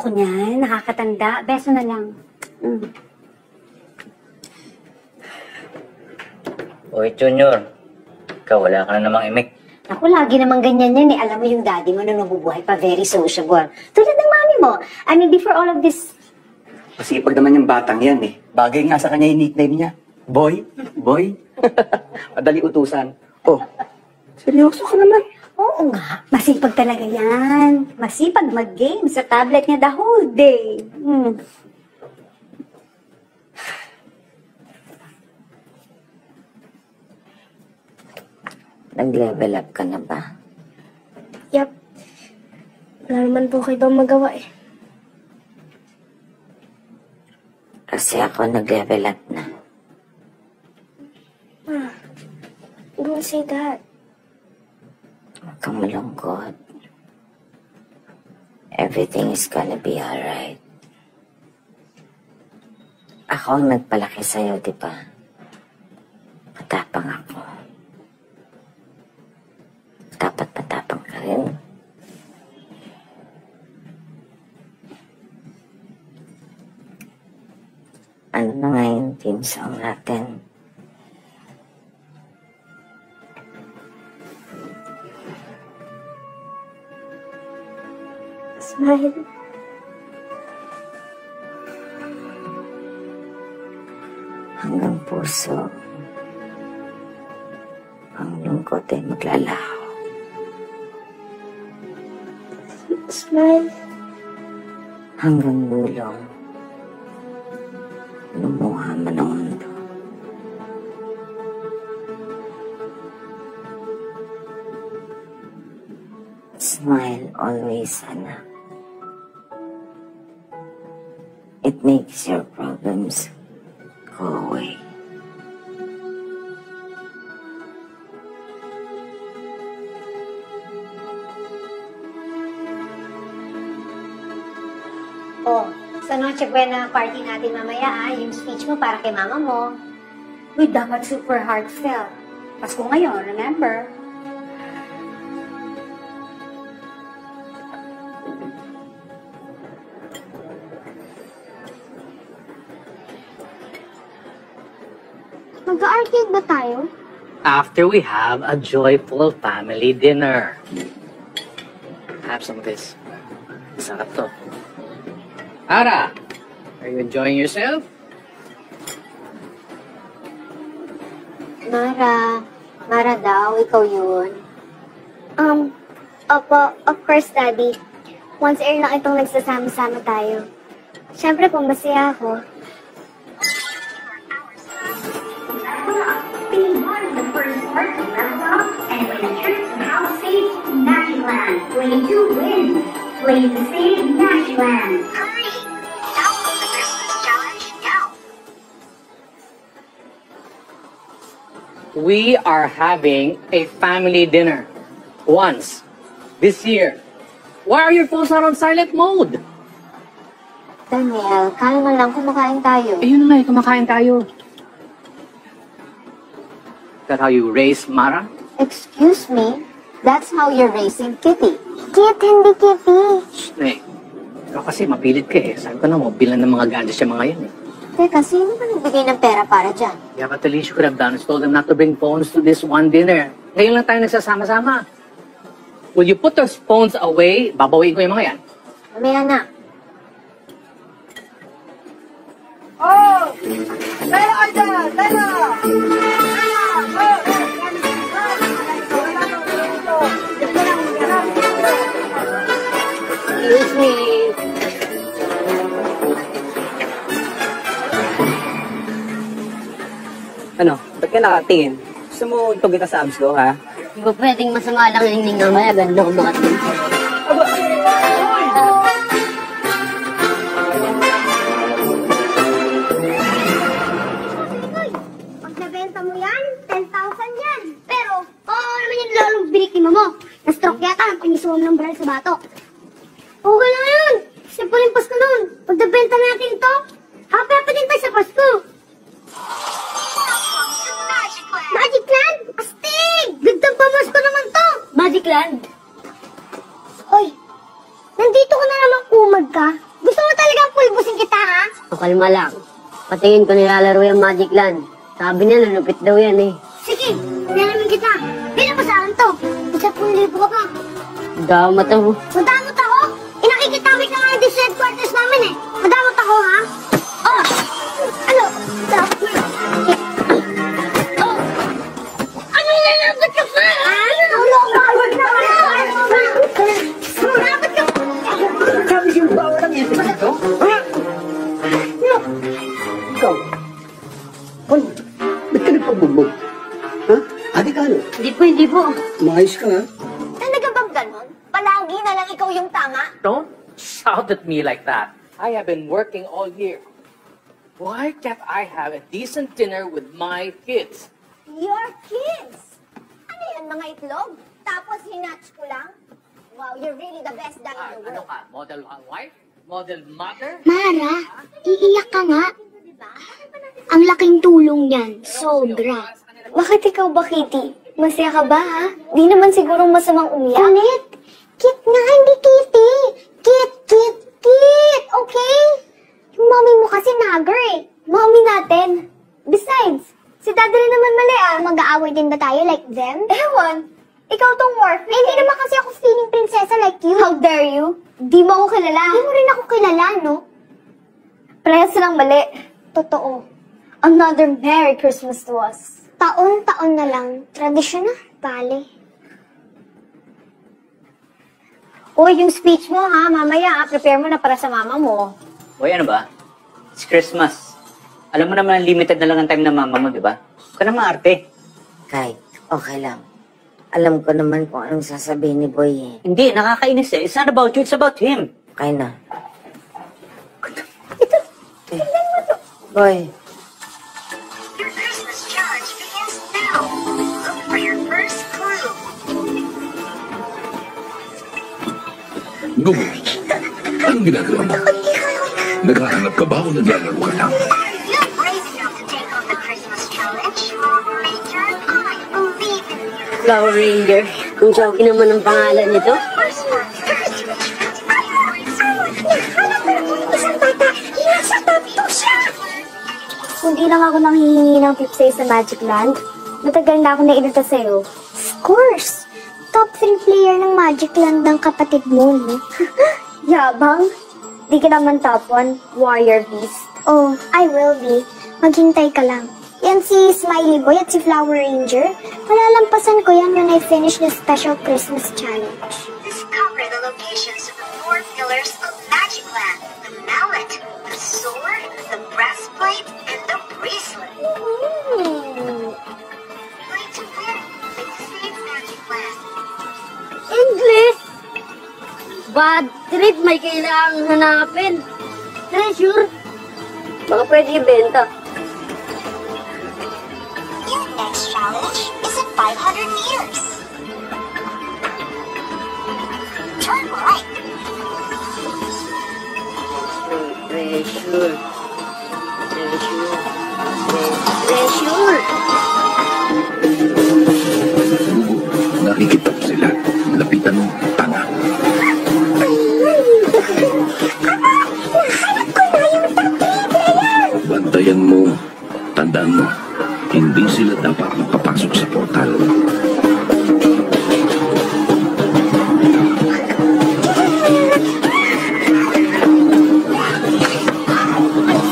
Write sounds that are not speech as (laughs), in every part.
Diba ayaw ko niyan? Nakakatanda. Beso na lang. Mm. Uy, Junior. Ikaw, wala ka na namang imik. Ako, lagi naman ganyan yan eh. Alam mo yung daddy mo na nabubuhay pa, very sociable. Tulad ng mami mo. I mean, before all of this, Masipag naman yung batang yan eh. Bagay nga sa kanya yung nickname niya. Boy? Boy? (laughs) Madali utusan. Oh, seryoso ka naman. Oo nga, masipag talaga yan. Masipag mag-game sa tablet niya the whole day. Mm. Nag-level up ka na ba? Yap. Wala naman po kayo bang magawa eh. Kasi ako nag-level up na. Don't say that. Kang malungkot. Everything is gonna be alright. Ako ang nagpalaki sa'yo, di ba? Matapang ako. Dapat matapang ka rin. Ano na nga yung team song natin? Smile. hanggang puso. Ang lungkot ay maglalaho. Smile. Hanggang bulong. Lumuha man ang mundo. Smile always, anak. It makes your problems go away. Oh, sa Noche Buena party natin mamaya ah, yung speech mo para kay mama mo. Uy, dapat super heartfelt. Pasko ngayon, remember? Mag-arcade ba tayo? After we have a joyful family dinner. Have some of this. Sarap to. Ara, are you enjoying yourself? Mara, Mara daw, ikaw yun. Um, opo, of course, Daddy. Once a year lang itong nagsasama-sama tayo. Siyempre, kung masaya ako. Play to win. Play to save Nashland. Hurry! Download the Christmas challenge now. We are having a family dinner. Once. This year. Why are your phones not on silent mode? Daniel, kaya man lang kumakain tayo. Ayun na nga, eh, kumakain tayo. Is That how you raise Mara? Excuse me? That's how you're raising Kitty. Kit, hindi Kitty. Eh, ikaw kasi mapilit ka eh. Sabi ko na mo, bilan ng mga gadgets yung mga yan eh. Teka, sino ba nagbigay ng pera para dyan? Yeah, but you could have done is told them not to bring phones to this one dinner. Ngayon lang tayo nagsasama-sama. Will you put those phones away? Babawiin ko yung mga yan. Mamaya na. Excuse me. Ano? Ba't ka nakatingin? Gusto mo itog kita sa abs ko, ha? Hindi ba pwedeng masama lang ang hingning mamaya? Ganda ko mga Pag nabenta mo yan, 10,000 yan. Pero, oo naman yung lalong binikin mo mo. Na-stroke yata ang pinisuan ng baril sa bato. Okay lang yun. Simple yung Pasko nun. Pag nabenta natin to, happy happy din tayo sa Pasko. Magic Land? Astig! Gandang pamasko naman to! Magic Land? Hoy, nandito ka na naman umag ka. Gusto mo talagang pulbusin kita, ha? O kalma lang. Patingin ko nilalaro yung Magic Land. Sabi niya, lulupit daw yan eh. Sige, nalamin kita. Bilang mo sa akin to. Isa pong libo ka pa. Dama to. Madamot ako? Inakikitawid na nga yung district headquarters namin eh. Madamot ako, ha? Oh! Ano? Ito. Oh! Ano yung nalabot ka pa? Ano? Lumabot na ka! Lumabot ka pa! Sabi siya, bawal lang yan dito. Ha? Ikaw? Ano? Ba't ka nagpabugbog? Ha? Ate ka ano? Hindi po, hindi po. Umayos ka, ha? Palagi na lang ikaw yung tama? Don't shout at me like that. I have been working all year. Why can't I have a decent dinner with my kids? Your kids! Ano yan, mga itlog? Tapos hinatch ko lang? Wow, you're really the best dad Ah, in the ano world. ka? Model wife? Model mother? Mara, iiyak ka nga. Ang laking tulong niyan. Sobra. Bakit ikaw ba, Kitty? Masaya ka ba, ha? Di naman siguro masamang umiyak. Ulit. Kit nga, hindi kitty. Kit, kit, kit. Okay? Yung mommy mo kasi nagger eh. Mommy natin. Besides, si Daddy rin naman mali, ah. Mag-aaway din ba tayo like them? Ewan, ikaw tong Morphe. Eh, hindi naman kasi ako feeling prinsesa like you. How dare you? Di mo ako kilala. Hindi mo rin ako kilala, no? Parehas lang mali. Totoo. Another Merry Christmas to us. Taon-taon na lang. Tradisyon na. Bale. Uy, yung speech mo ha, mamaya ha, prepare mo na para sa mama mo. Boy, ano ba? It's Christmas. Alam mo naman, limited na lang ang time ng mama mo, di ba? Huwag ka na maarte. Kahit, okay lang. Alam ko naman kung anong sasabihin ni Boy eh. Hindi, nakakainis eh. It's not about you, it's about him. Okay na. Boy, Gumo, anong ginagawa mo? Naghahanap ka ba o naglalaro ka lang? Flower Ranger. Kung choky naman ang pangalan nito. First one, first. Isang bata, nasa top to siya. Kung di lang ako nang hihingi ng tip sa'yo sa Magic Land, matagal na ako nainita sa'yo. Of course. Top 3 player ng Magic Land ng kapatid mo, no? (laughs) Yabang. Di ka naman top 1, Warrior Beast. Oh, I will be. Maghintay ka lang. Yan si Smiley Boy at si Flower Ranger. Malalampasan ko yan when I finish the special Christmas challenge. Discover the locations of the four pillars Bad trip, may kailangang hanapin. Treasure. Baka pwede ibenta. Your next challenge is in 500 meters. Turn right. Treasure. Treasure. Treasure. Nakikita ko sila. Lapitan mo, tanga. Bantayan mo. Tandaan mo, hindi sila dapat makapasok sa portal.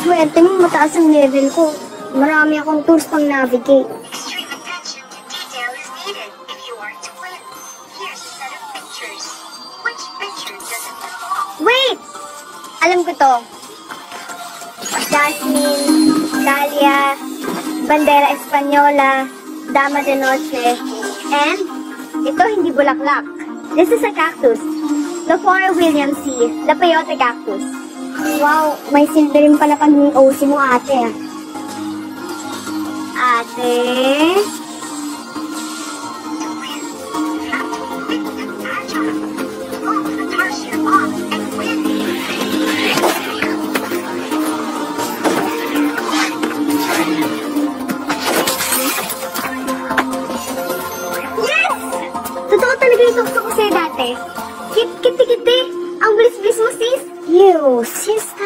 Swerte mo, mataas ang level ko. Marami akong tools pang navigate. Alam ko to. Jasmine, Dahlia, Bandera Española, Dama de Noche, and ito hindi bulaklak. This is a cactus. Lafora Williamsii, the peyote cactus. Wow, may silver rin pala kaming OC mo ate. Ate?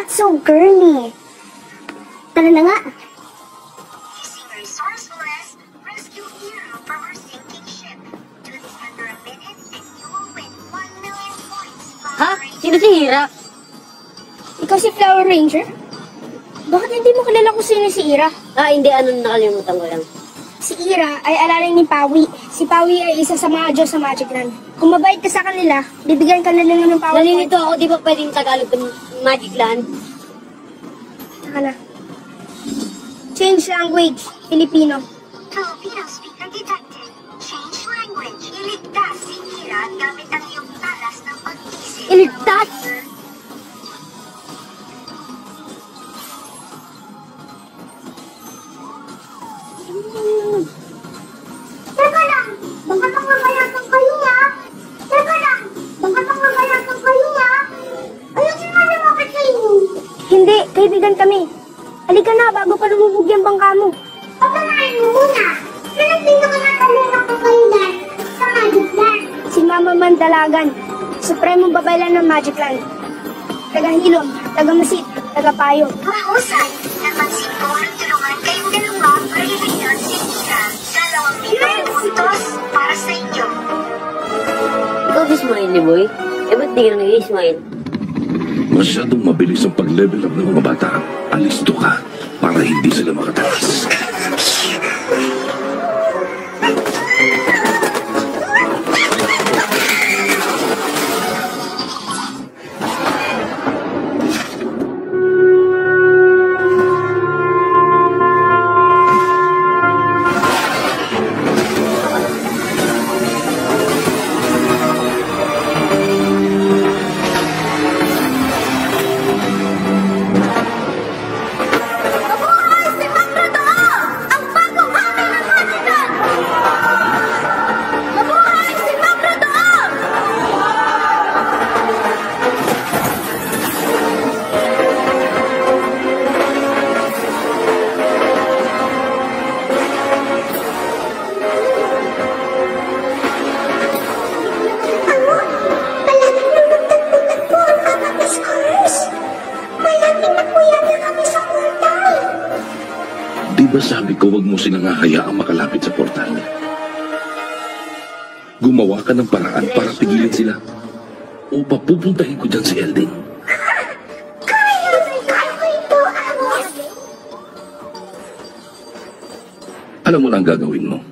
That's so girly. Tara na nga. Using resourcefulness, rescue Hero from her sinking ship. Do this under a minute and you will win 1 million points. Ha? Sino si Hira? Ikaw si Flower Ranger? Bakit hindi mo kilala kung sino si Ira? Ah, hindi. Ano nakalimutan ko lang. Si Ira ay alalay ni Pawi. Si Pawi ay isa sa mga Diyos sa Magic Land. Kung mabait ka sa kanila, bibigyan ka na nila ng power Nalilito ako, di ba pwedeng Tagalog ng Magic Land? Saka na. Change language, Filipino. Filipino speaker detected. Change language. Iligtas si Hira gamit ang iyong talas ng pag-isip. Iligtas? Teka lang, baka nangangayakan kayo ha? Teka lang, baka nangangayakan kayo ha? Ayun nga lumapit sa inyo. Hindi, kaibigan kami. Halika na, bago pa lumubog yung bangka mo. Pagkanain mo muna. Sinong pinakanatalina ko kayo dyan sa Magic Land? Si Mama Mandalagan, Supremong Babaylan ng Magic Land. Taga-hilom, taga-masit, taga-payo. Mahusay. Napansin ko ang tulungan kayong puntos para sa inyo. Ikaw si Smiley Boy? Eh, ba't di ka nag-i-smile? Masyadong mabilis ang pag-level up ng mga bata. Alisto ka para hindi sila makatakas. Silang hahayaang makalapit sa portal? Gumawa ka ng paraan para pigilan sila. O papupuntahin ko dyan si Amos. Alam mo na ang gagawin mo.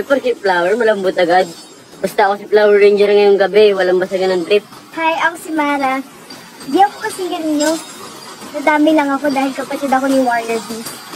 Grabe pa si Flower, malambot agad. Basta ako si Flower Ranger ngayong gabi, walang basagan ng trip. Hi, ako si Mara. Di ako kasi ganyo. Nadami lang ako dahil kapatid ako ni Warrior Beast.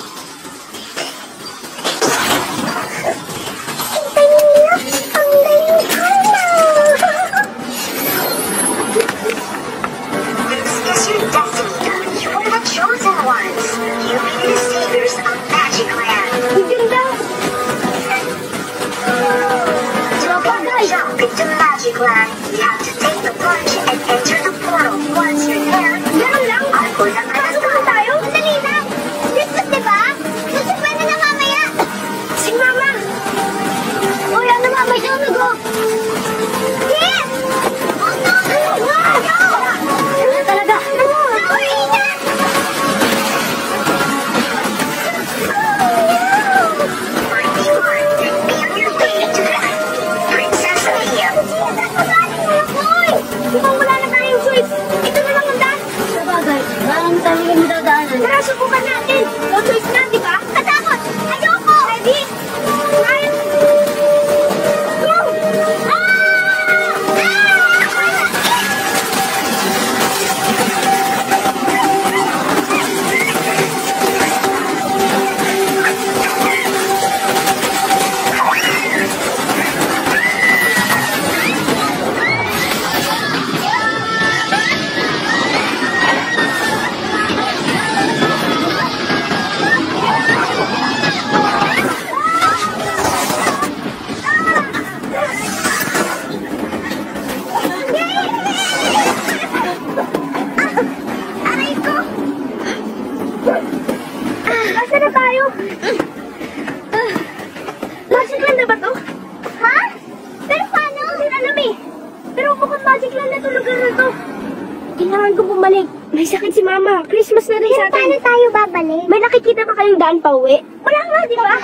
Daan pa uwi? Wala nga, di ba?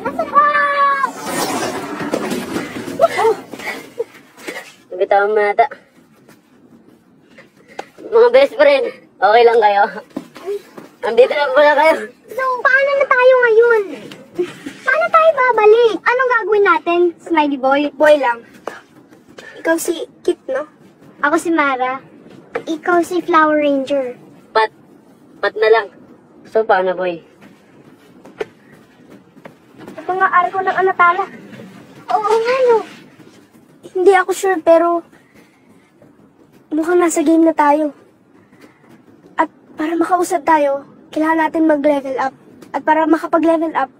Nasa wow! Oh, Bitawan mo nata. Mga best friend, okay lang kayo? Andito lang pala kayo. So, paano na tayo ngayon? Paano tayo babalik? Anong gagawin natin? Smiley boy? Boy lang. Ikaw si Kit, no? Ako si Mara. Ikaw si Flower Ranger. Pat, pat na lang. So, paano boy? Mga arko ng Anatala. Oo nga, no. Hindi ako sure, pero mukhang nasa game na tayo. At para makausad tayo, kailangan natin mag-level up. At para makapag-level up,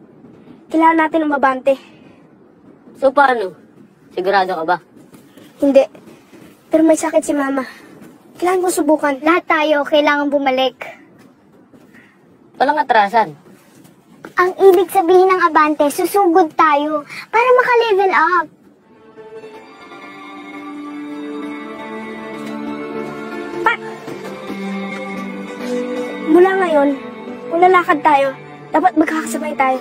kailangan natin umabante. So, paano? Sigurado ka ba? Hindi. Pero may sakit si Mama. Kailangan ko subukan. Lahat tayo kailangan bumalik. Walang atrasan. Ang ibig sabihin ng abante, susugod tayo para maka-level up. Pa- Mula ngayon, kung lalakad tayo, dapat magkakasabay tayo.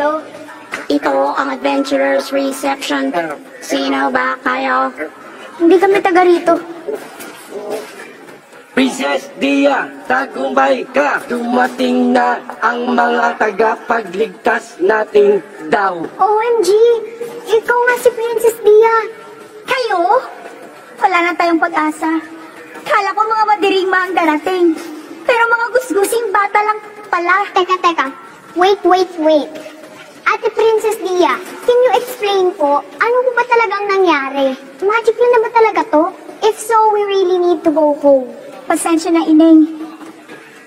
Dito? Ito ang Adventurers Reception. Sino ba kayo? Hindi kami taga rito. Princess Dia, tagumpay ka! Dumating na ang mga tagapagligtas natin daw. OMG! Ikaw nga si Princess Dia. Kayo? Wala na tayong pag-asa. Kala ko mga madirigma ang darating. Pero mga gusgusing bata lang pala. Teka, teka. Wait, wait, wait. Ate Princess Dia, can you explain po, ano po ba talagang nangyari? Magic lang na ba talaga to? If so, we really need to go home. Pasensya na, Ineng.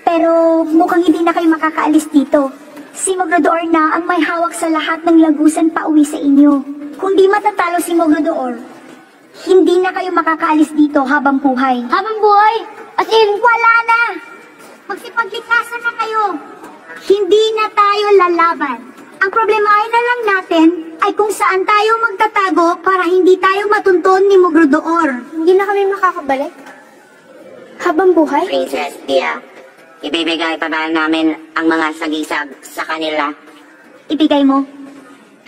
Pero mukhang hindi na kayo makakaalis dito. Si Mogrodoor na ang may hawak sa lahat ng lagusan pa uwi sa inyo. Kung di matatalo si Mogrodoor, hindi na kayo makakaalis dito habang buhay. Habang buhay! As in, Wala na! Magsipagligtasan na kayo. Hindi na tayo lalaban. Ang problema ay na lang natin ay kung saan tayo magtatago para hindi tayo matunton ni Mogrodoor. Hindi na kami makakabalik? Habang buhay? Princess Dia, ibibigay pa ba namin ang mga sagisag sa kanila? ibigay mo.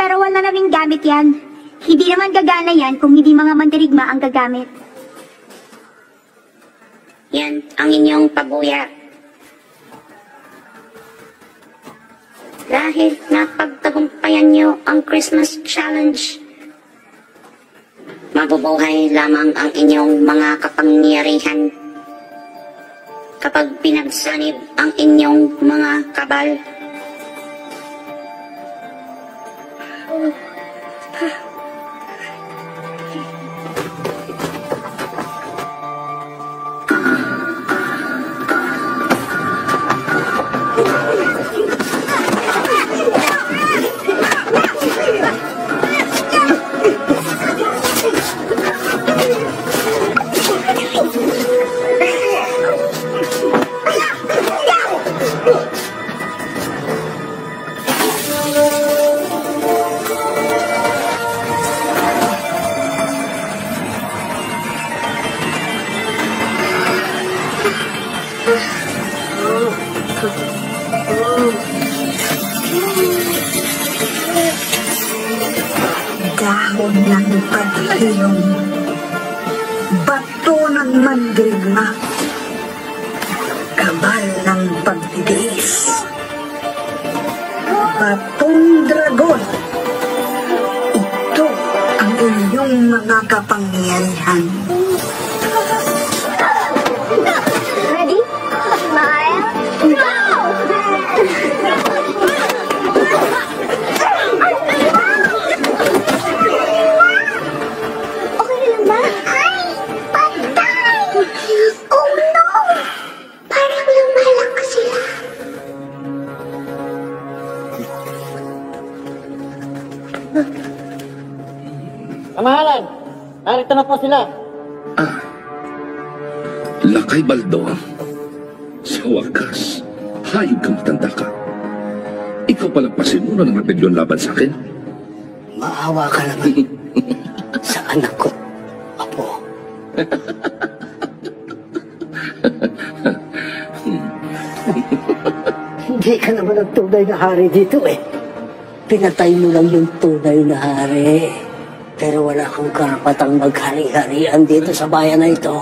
Pero wala naming gamit yan. Hindi naman gagana yan kung hindi mga mandirigma ang gagamit. Yan ang inyong pabuya. Dahil napagtagumpayan niyo ang Christmas Challenge, mabubuhay lamang ang inyong mga kapangyarihan. Kapag pinagsanib ang inyong mga kabal, Dahon ng paghilom. Bato ng mandirigma. Kabal ng pagtitiis. Batong dragon. Ito ang inyong mga kapangyarihan. Narito na po sila. Lakay Baldo, sa wakas, hayop kang matanda ka. Ikaw palang pasimula ng rebelyon laban sa akin. Maawa ka naman (laughs) sa anak ko, Apo. Hindi ka naman ang tunay na hari dito eh. Pinatay mo lang yung tunay na hari. Pero wala kang karapatang maghari-harian dito sa bayan na ito.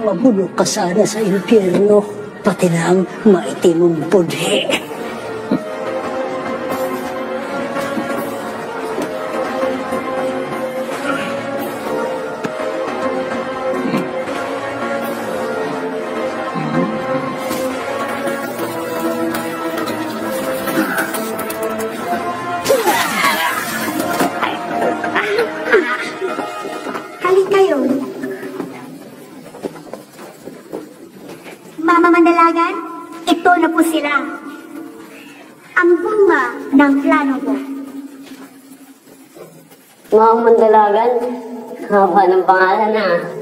Mabulok ka sana sa impyerno, pati na ang maitim mong budhe. Haba ng pangalan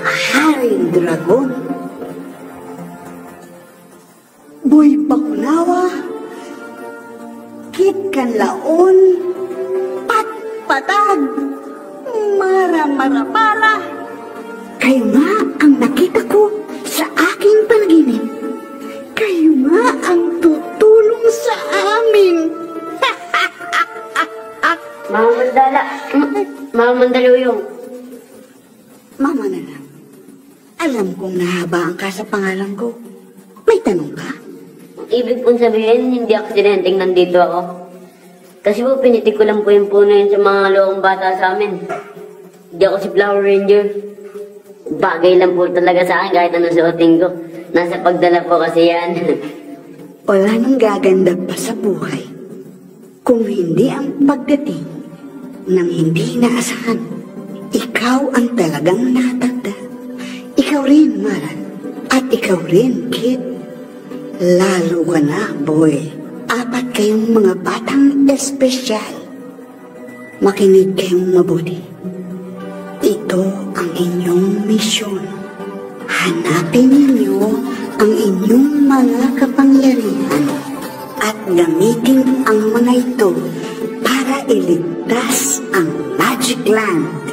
Haring Dragon. Boy Bakunawa. Kit Kanlaon. Pat Patag. Mara Mara Para. Kayo nga ang nakita ko sa aking panaginip. Kayo nga ang tutulong sa amin. (laughs) Mama Mandala. Mama Mandaluyong. Mama na lang. Alam kong nahabaan ka sa pangalan ko. May tanong ka? Ibig pong sabihin, hindi aksidenteng nandito ako. Kasi po, pinitik ko lang po yung puno yun sa mga loong bata sa amin. Hindi ako si Flower Ranger. Bagay lang po talaga sa akin kahit anong suotin ko. Nasa pagdala po kasi yan. (laughs) Wala nang gaganda pa sa buhay kung hindi ang pagdating ng hindi inaasahan. Ikaw ang talagang nakatanda. Ikaw rin, Maran. At ikaw rin, Kid. Lalo ka na, boy. Apat kayong mga batang espesyal. Makinig kayong mabuti. Ito ang inyong misyon. Hanapin ninyo ang inyong mga kapangyarihan at gamitin ang mga ito para iligtas ang Magic Land.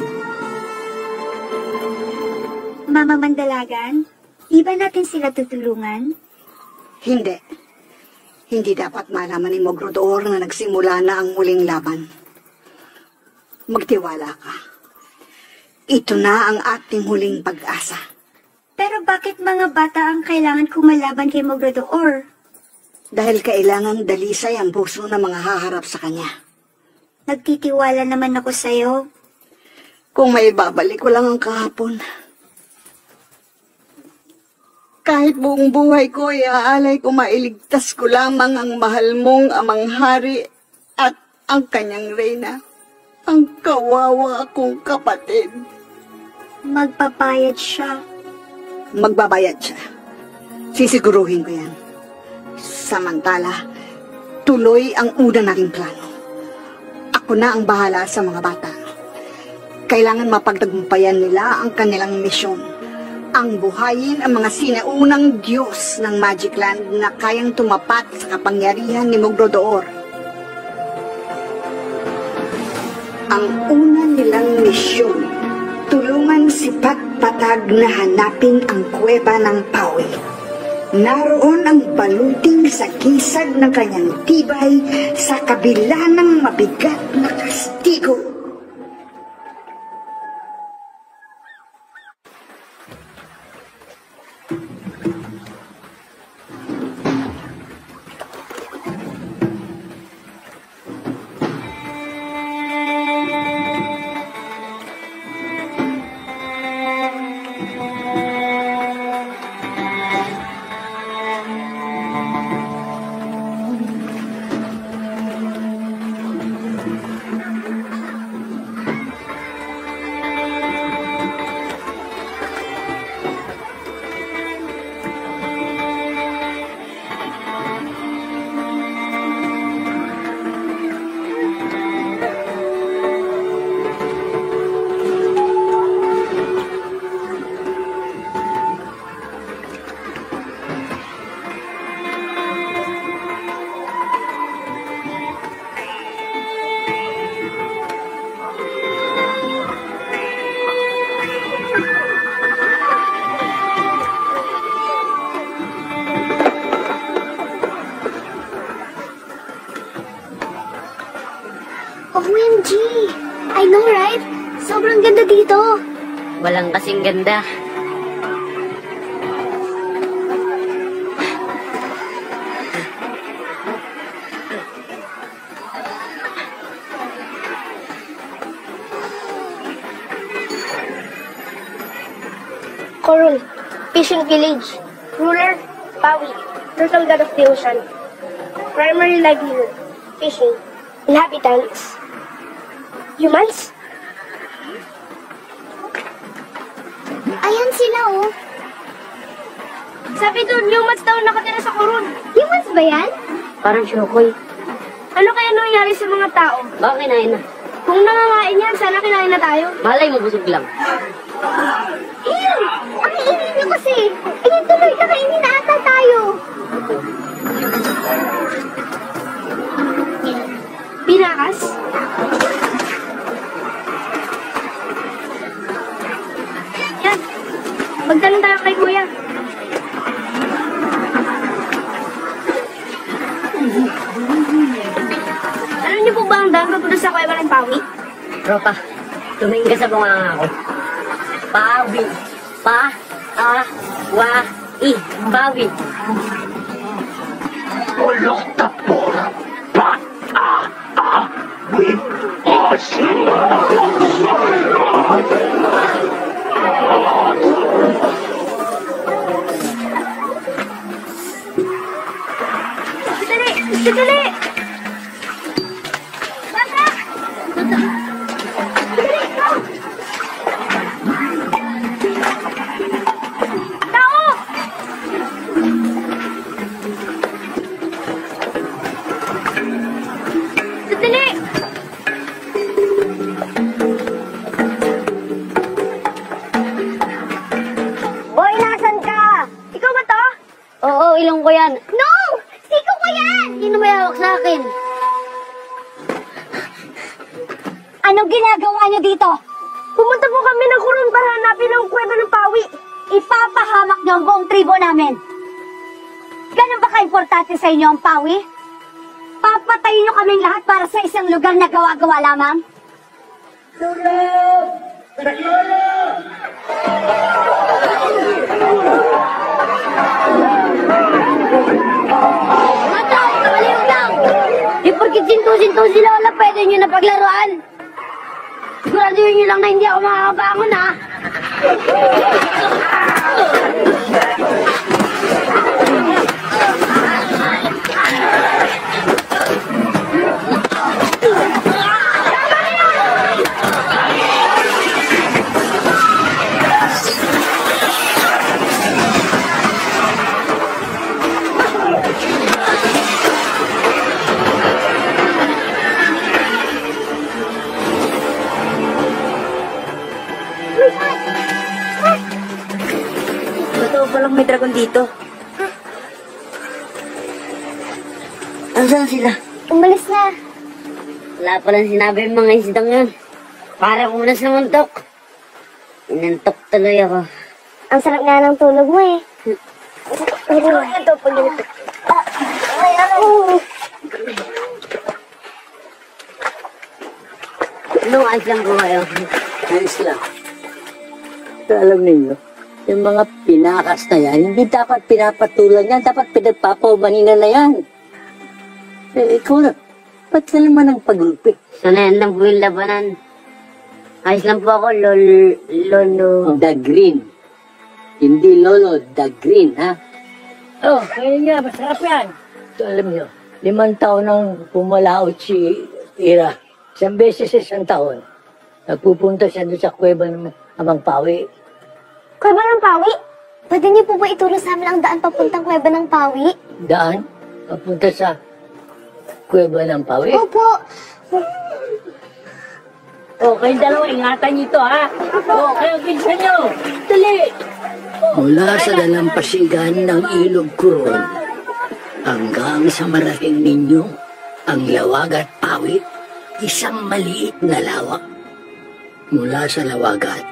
Mama Mandalagan, di ba natin sila tutulungan? Hindi. Hindi dapat malaman ni Mogrodor na nagsimula na ang muling laban. Magtiwala ka. Ito na ang ating huling pag-asa. Pero bakit mga bata ang kailangan kumalaban kay Mogradoor? Dahil kailangang dalisay ang puso ng mga haharap sa kanya. Nagtitiwala naman ako sa'yo. Kung may babalik ko lang ang kahapon. Kahit buong buhay ko, iaalay ko mailigtas ko lamang ang mahal mong amang hari at ang kanyang reyna. Ang kawawa kong kapatid. Magpapayad siya. Magbabayad siya. Sisiguruhin ko yan. Samantala, tuloy ang una nating plano. Ako na ang bahala sa mga bata. Kailangan mapagtagumpayan nila ang kanilang misyon. Ang buhayin ang mga sinaunang Diyos ng Magic Land na kayang tumapat sa kapangyarihan ni Mogrodor. Ang una nilang misyon, tulungan si Patpatag na hanapin ang kuweba ng Pawi. Naroon ang baluting sa kisag ng kanyang tibay sa kabila ng mabigat na kastigo. kasing ganda. Corul, Fishing Village, Ruler, Pawi, Turtle God of the Ocean. Primary livelihood, fishing. Inhabitants, humans, Parang syokoy. Ano kaya nangyari sa mga tao? Baka kinain na. Kung nangangain yan, sana kinain na tayo. Malay mo, busog lang. Tropa, tumingin ka sa bunganga ko. Pawi. Pa. A. Wa. I. Pawi. Ka-importante sa inyo ang pawi? Papatayin niyo kaming lahat para sa isang lugar na gawa-gawa lamang? Mga tao, kabaliw lang! Di porkit sinto-sinto sila wala pwede nyo na paglaruan. Siguraduhin nyo lang na hindi ako makakabangon ha. Dito. Nasaan sila? Umalis na. Wala palang sinabi yung mga isdang yun. Para muna sa muntok. Inantok tuloy ako. Ang sarap nga ng tulog mo eh. Ano ito pag ganito? Ay, ano? Anong ayos lang po kayo? Ayos lang. Pero alam ninyo, yung mga pinakas na yan, hindi dapat pinapatulan yan, dapat pinagpapaumanina na yan. Eh, ikaw na, ba't ka naman ang paglupit? Sanayan lang po yung labanan. Ayos lang po ako, lol, lolo. The green. Hindi lolo, the green, ha? Oh, kaya nga, masarap yan. So, alam niyo, limang taon nang pumalaot si Ira. Isang beses sa isang taon. Nagpupunta siya doon sa kuweba ng Amang Pawi. Kuweba ng Pawi? Pwede niyo po ba ituro sa amin ang daan papuntang Kuweba ng Pawi? Daan, papunta sa kuweba ng Pawi. Opo. Oh, kayong dalawa, ingatan niyo to, ha? Oh, kayo, bilisan niyo. Dali! Mula sa dalampasigan ng ilog kuron, hanggang sa marahing ninyo, ang lawag at pawit, isang maliit na lawak. Mula sa lawagat,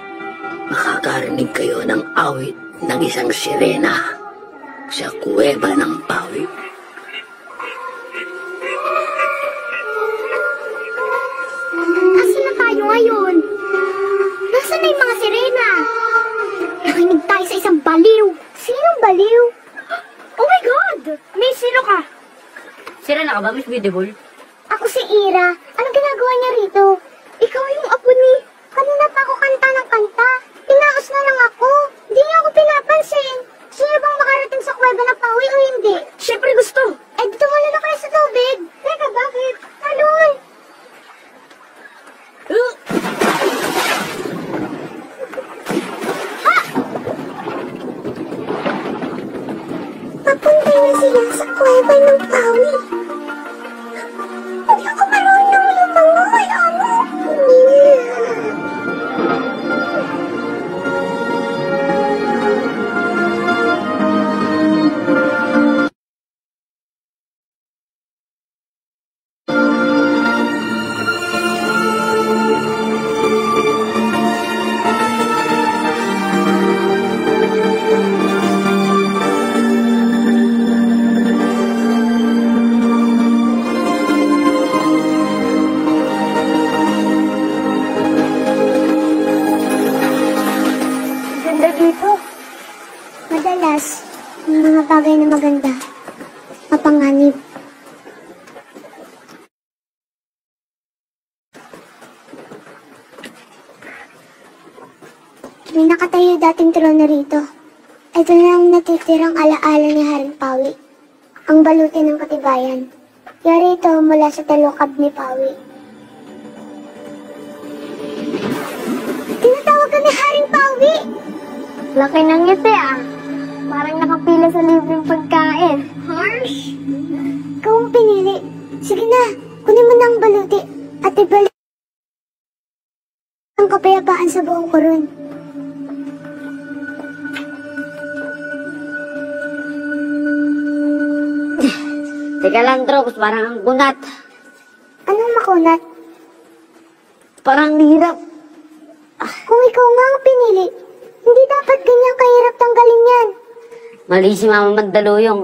makakarinig kayo ng awit ng isang sirena sa kuweba ng pawit. Asan na tayo ngayon? Nasaan na yung mga sirena? Nakinig tayo sa isang baliw. Sinong baliw? Oh my God! May sino ka? Sira na ka ba, Miss Beautiful? Ako si Ira. Anong ginagawa niya rito? Ikaw yung apo ni... Kanina pa ako kanta ng kanta. Na lang ako. Hindi niyo ako pinapansin. sa kuweba ng pawi o hindi? Siyempre gusto. Eh, dito muna na kayo sa tubig. Teka, bakit? Talon! Ha! Papunta na sila sa kuweba ng pawi. Rito. Ito na ang natitirang alaala ni Haring Pawi. Ang baluti ng katibayan. Yari ito mula sa talukab ni Pawi. Tinatawag ka ni Haring Pawi! Laki ng ngiti ah. Parang nakapila sa libreng pagkain. Harsh! Ikaw ang pinili. Sige na, kunin mo na ang baluti at ibalik ang kapayapaan sa buong koron. Teka lang, Drops, parang ang kunat. Anong makunat? Parang hirap. Kung ikaw nga ang pinili, hindi dapat ganyan kahirap tanggalin yan. Mali si Mama Magdaluyong.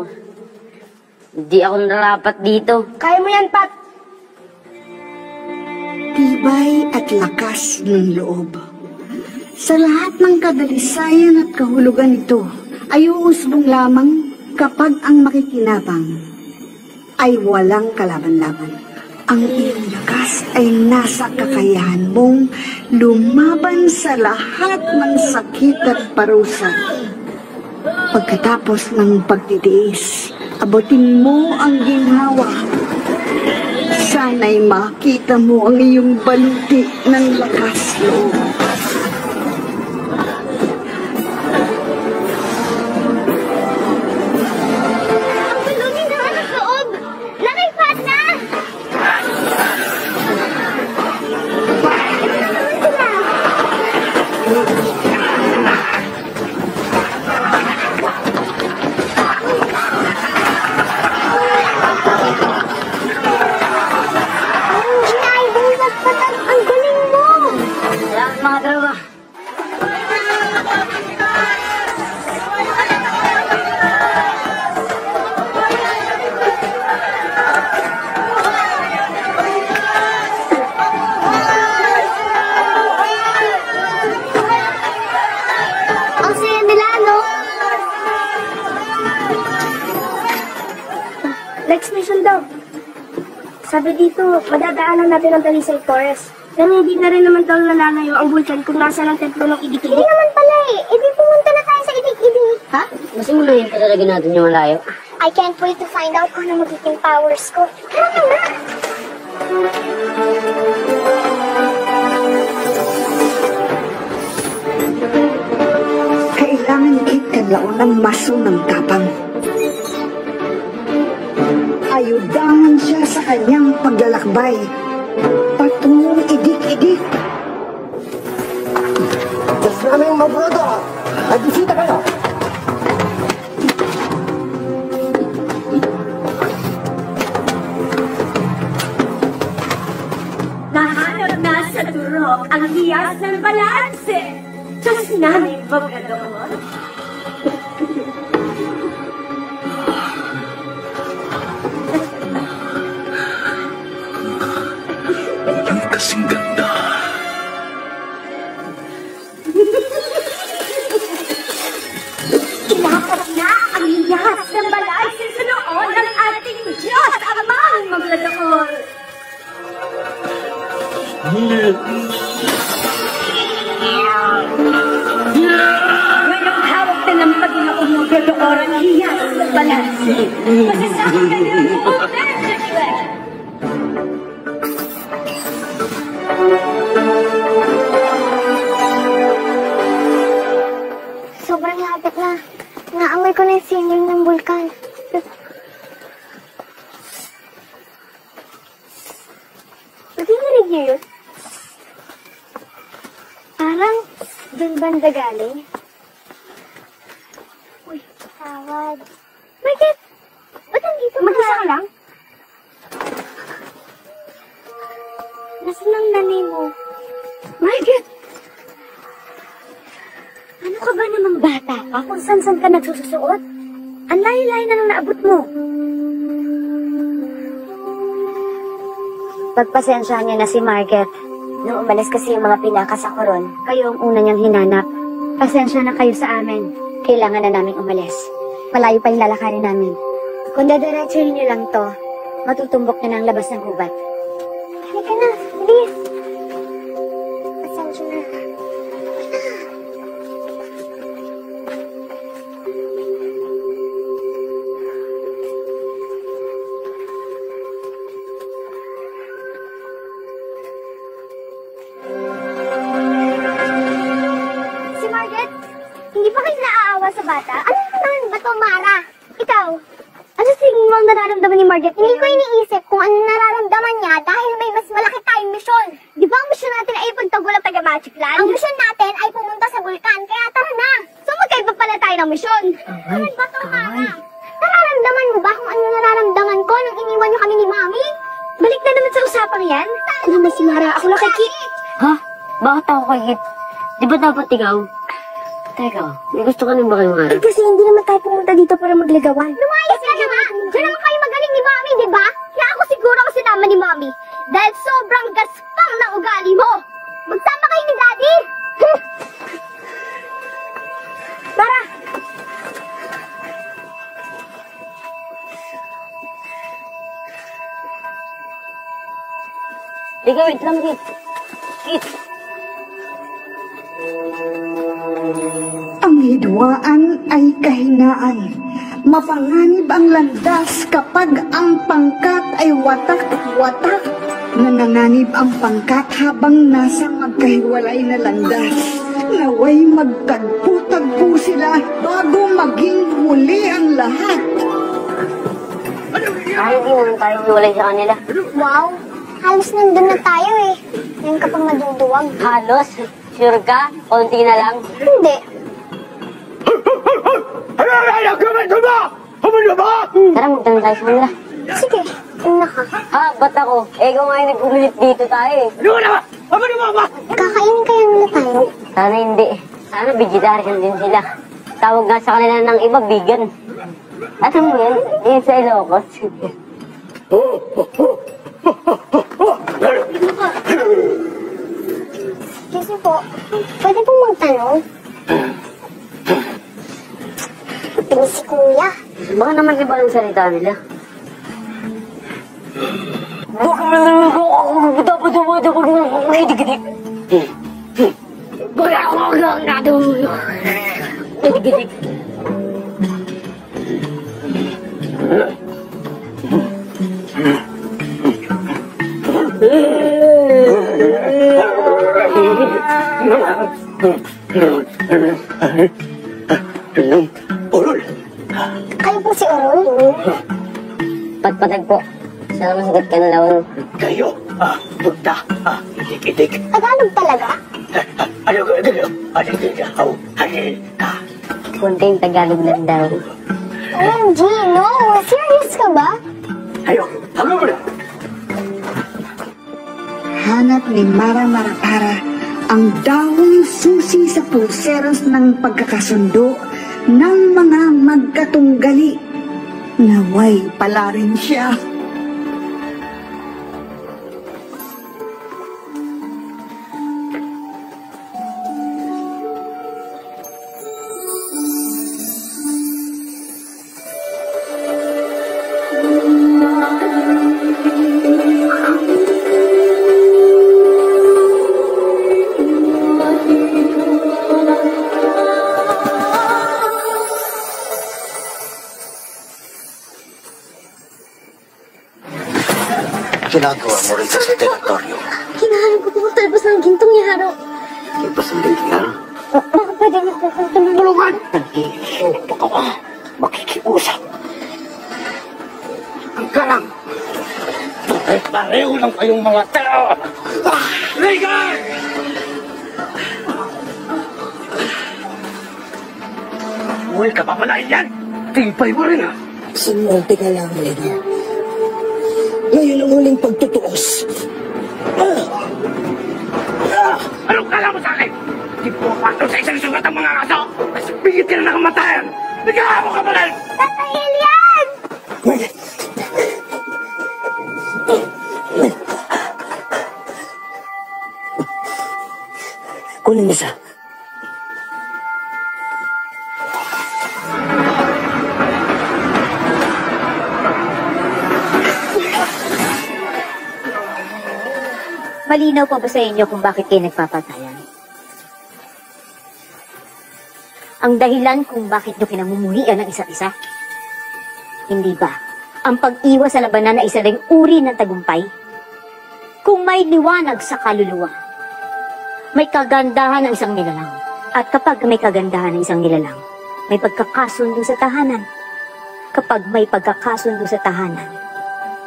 Hindi ako narapat dito. Kaya mo yan, Pat. Tibay at lakas ng loob. Sa lahat ng kadalisayan at kahulugan nito, ay uusbong lamang kapag ang makikinabang ay walang kalaban-laban. Ang iyong lakas ay nasa kakayahan mong lumaban sa lahat ng sakit at parusa. Pagkatapos ng pagtitiis, abutin mo ang ginhawa. Sana'y makita mo ang iyong baluti ng lakas loob. Natin ang Talisay Forest. Pero hindi na rin naman daw nalalayo ang bulkan kung nasa ng templo ng Hindi Idik-Idik. naman pala eh. Ibi pumunta na tayo sa ibig-ibig. Ha? Masimulayin pa talaga natin yung malayo. I can't wait to find out kung ano magiging powers ko. Tara na nga! Kailangan ikadlaon ng maso ng tapang. Ayudahan siya sa kanyang paglalakbay. Patungong idik-idik. Diyos namin mabrodo! Nagbisita kayo! Nahanap na sa turok ang hiyas ng balanse. Diyos namin dun banda galing. Uy, tawad. Bakit? Ba't nandito ka? Mag-isa ka lang? Nasaan ang nanay mo? Margaret! Ano ka ba namang bata ka kung saan-saan ka nagsususuot? Ang layo-layo na nang naabot mo. Pagpasensyahan niyo na si Margaret. Nung umalis kasi yung mga pinaka sa koron, kayo ang una niyang hinanap. Pasensya na kayo sa amin. Kailangan na namin umalis. Malayo pa yung lalakarin namin. Kung dadiretsuhin niyo lang to, matutumbok na ng labas ng gubat. Di ba dapat ikaw? Teka, may gusto ka nang ba kayo Eh, kasi hindi naman tayo pumunta dito para magligawan. Lumayas ka na nga! Diyan naman kayo magaling ni Mami, di ba? Kaya ako siguro ako sinama ni Mami. Dahil sobrang gaspang na ugali mo. Magsama kayo ni Daddy! (laughs) Tara! Ikaw, wait lang, Kit. Ang pangkat habang nasa magkahiwalay na landas. Naway magtagpo-tagpo sila bago maging huli ang lahat. Ay, hindi naman tayo hiwalay sa kanila. Wow! Halos nandun na tayo eh. Ngayon ka pang maduduwag. Halos? Sure ka? Konti na lang? Hindi. Tara, magtanong tayo sa kanila. Ha, ba't ako? Eh, ikaw nga yung nag-ulit dito tayo eh. Kakainin kaya nila tayo. Sana hindi. Sana vegetarian din sila. Tawag nga sa kanila ng iba, vegan. At mo yan? Yung sa Ilocos. Kasi po, pwede pong magtanong. Ito si Kuya. Baka naman iba ang salita nila. Baka naman ako ako dapat dapat ako may digidik. Baka ako hanggang nato. May digidik. Kayo po si Orol? Patpatag po. Sana masagot ka na lawan. Kayo, ah, punta, ah, itik-itik. Tagalog talaga? Ano ka, ano, ano ka, ano ka, Kunting Tagalog lang daw. OMG, no! Serious ka ba? Ayo, hanggang mo na. Hanap ni Mara Marapara ang dawong susi sa pulseros ng pagkakasundo ng mga magkatunggali. Naway pala rin siya. Sa teritoryo? Hinahanap ko po ang talbos ng gintong yaro. Ipas ang ganyan. Baka pwede mo po akong tulungan. Nag-iisopa ka ba? Makikiusap. Ang galang! Eh, pareho lang kayong mga tao! Regan! Uy, ka pa pala yan! Tipay mo rin ah! Sumulte ka lang, Rena. Ngayon ang huling pagtutuos. Kala mo sa akin? Di po pasok sa isang sugat ang mga kaso! Mas pigit ka na ng kamatayan! Nagkakamo ka pa rin! Malinaw pa ba sa inyo kung bakit kayo nagpapatayan? Ang dahilan kung bakit nyo kinamumuhian ng isa't isa? Hindi ba? Ang pag-iwas sa labanan na isa ring uri ng tagumpay? Kung may liwanag sa kaluluwa, may kagandahan ng isang nilalang. At kapag may kagandahan ng isang nilalang, may pagkakasundo sa tahanan. Kapag may pagkakasundo sa tahanan,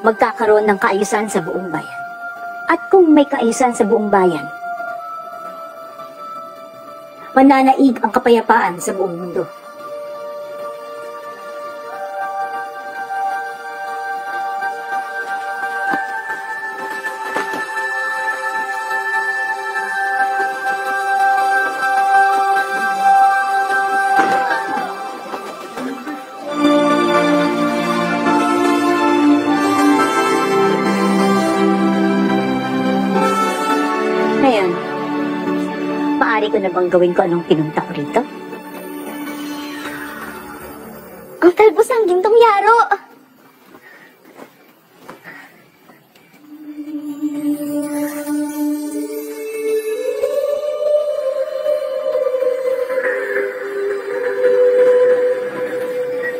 magkakaroon ng kaayusan sa buong bayan. At kung may kaayusan sa buong bayan, mananaig ang kapayapaan sa buong mundo. Bang gawin ko anong pinunta ko rito? Ang talbos ng gintong yaro!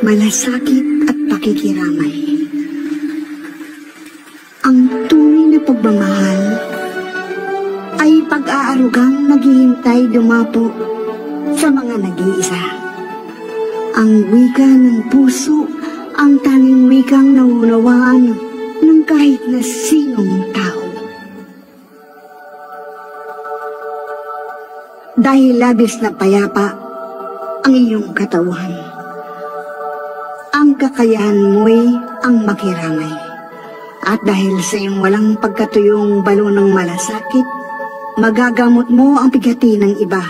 malasakit at pakikiramay. Pag-aarugang naghihintay dumapo sa mga nag-iisa. Ang wika ng puso ang tanging wikang naunawaan ng kahit na sinong tao. Dahil labis na payapa ang iyong katawan ang kakayahan mo'y ang makiramay. At dahil sa iyong walang pagkatuyong balo ng malasakit, magagamot mo ang bigati ng iba.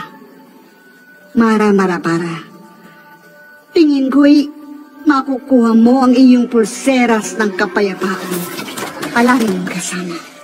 Mara-mara para. Tingin ko'y makukuha mo ang iyong pulseras ng kapayapaan. Palaging kasama.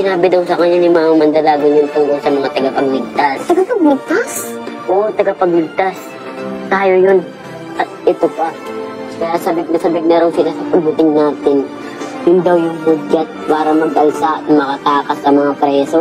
sinabi daw sa kanya ni Mang Mandalagon yung tungkol sa mga tagapagligtas. Tagapagligtas? Oo, tagapagligtas. Tayo yun. At ito pa. Kaya sabik na sabik na raw sila sa pagbuting natin. Yun daw yung budget para mag-alsa at makatakas sa mga preso.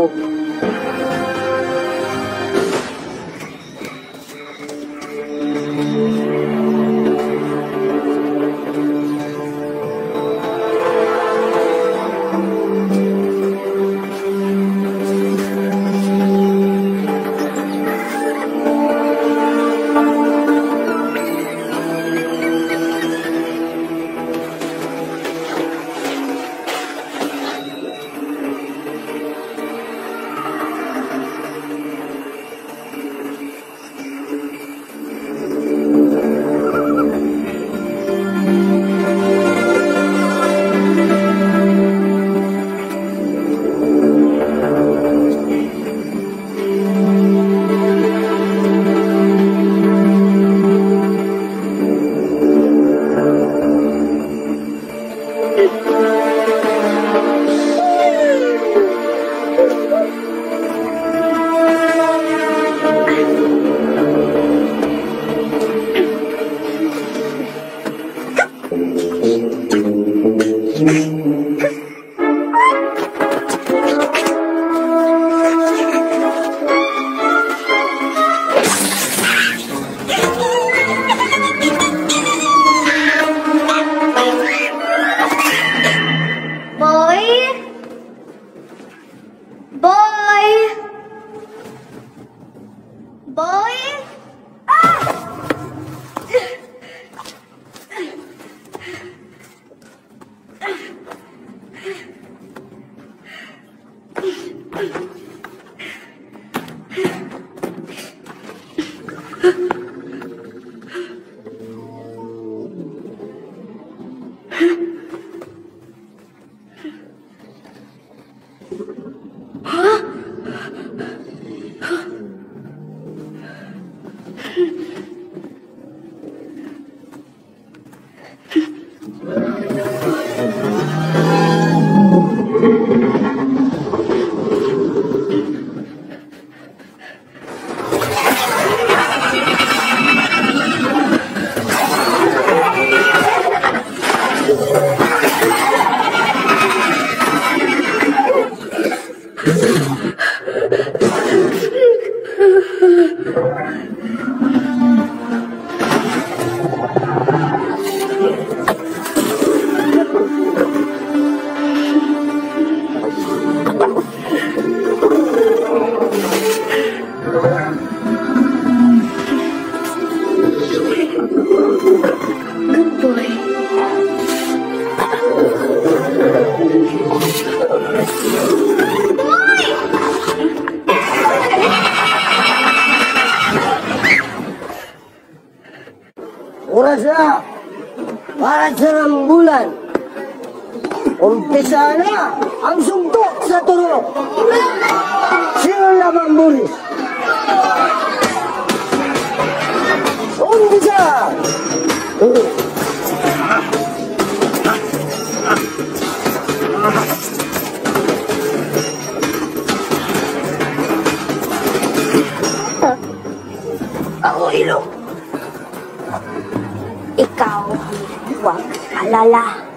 Alala. Ako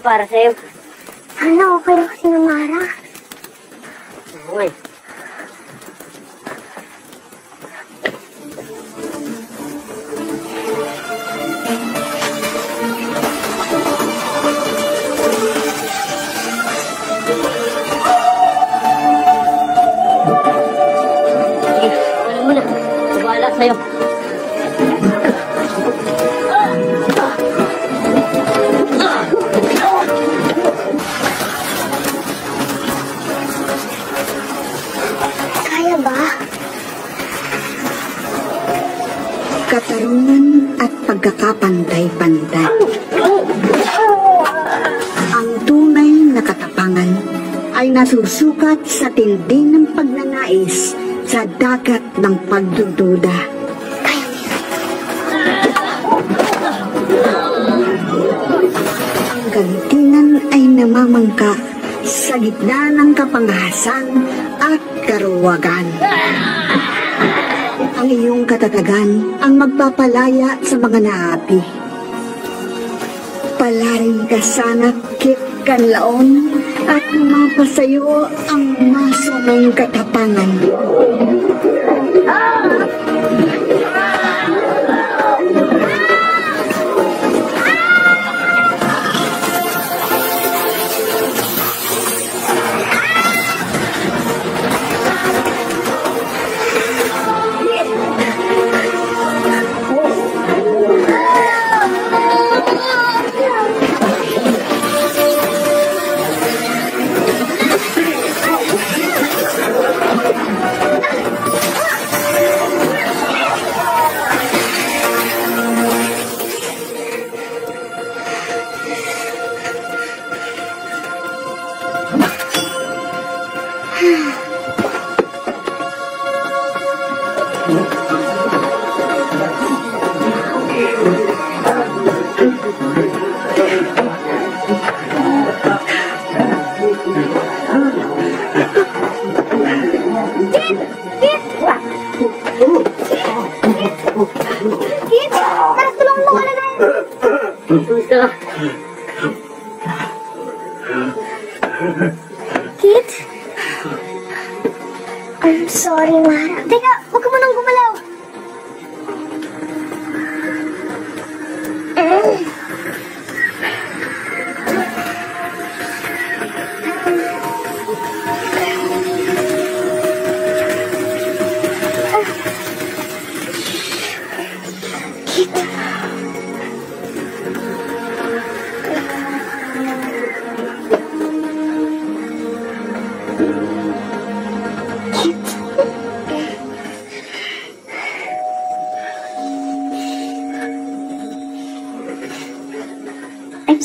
para sa'yo. Sana okay lang si Namara. Oo eh. Katarungan at pagkakapantay-pantay. Ang tunay na katapangan ay nasusukat sa tindi ng pagnanais sa dagat ng pagdududa. Ang galintinan ay namamangka sa gitna ng kapangahasan at karuwagan. Ang iyong katatagan ang magpapalaya sa mga naapi. Palarin ka sana kit kanlaon at mapasayo ang maso ng katapangan. Kit,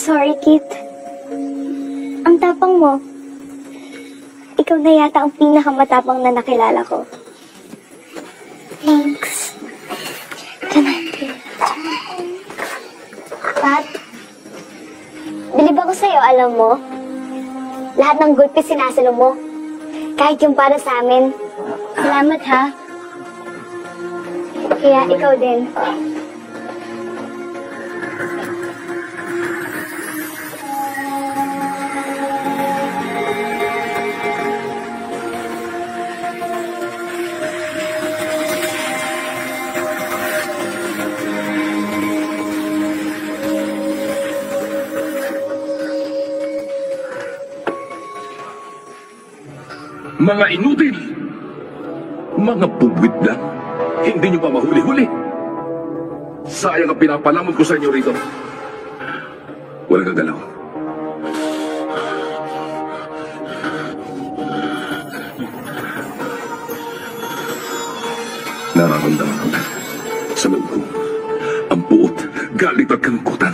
sorry, Kit. Ang tapang mo. Ikaw na yata ang pinakamatapang na nakilala ko. Thanks. Ito na. Pat, bilib ako sa'yo, alam mo. Lahat ng gulpi sinasalo mo. Kahit yung para sa amin. Salamat, ha? Kaya ikaw din. Mga inutil! Mga bubwit lang. Hindi nyo pa mahuli-huli. Sayang ang pinapalamon ko sa inyo rito. Walang gagalaw. Nararamdaman ko sa loob ko ang buot, galit at kalungkutan.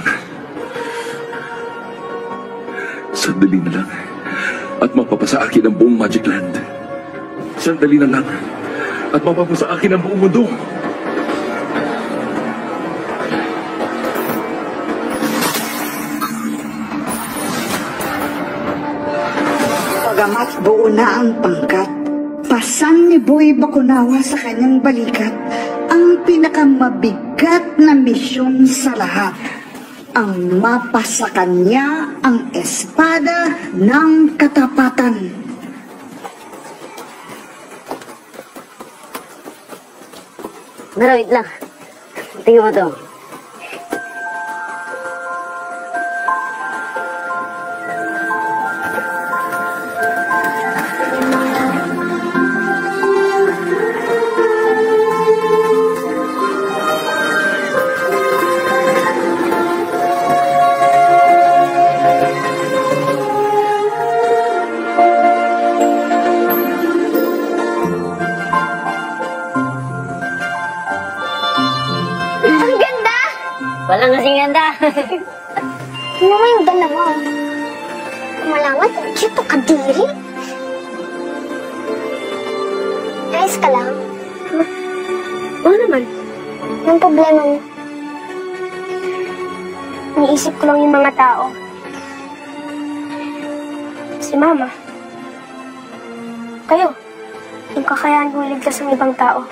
Sandali na lang at mapapasa akin ang buong Magic Land. Sandali na lang at mapapasa akin ang buong mundo. Pagamat buo na ang pangkat, pasan ni Boy Bakunawa sa kanyang balikat ang pinakamabigat na misyon sa lahat. Ang mapa sa kanya ang espada ng katapatan. Mara, wait lang. Tingnan mo to. Anong problema mo? Iniisip ko lang yung mga tao. Si Mama. Kayo. Yung kakayahan kong iligtas ng ibang tao.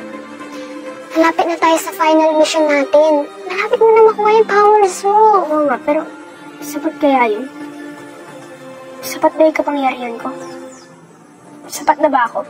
Malapit na tayo sa final mission natin. Malapit mo na makuha yung powers mo. Oo nga, pero sapat kaya yun? Sapat ba yung kapangyarihan ko? Sapat na ba ako?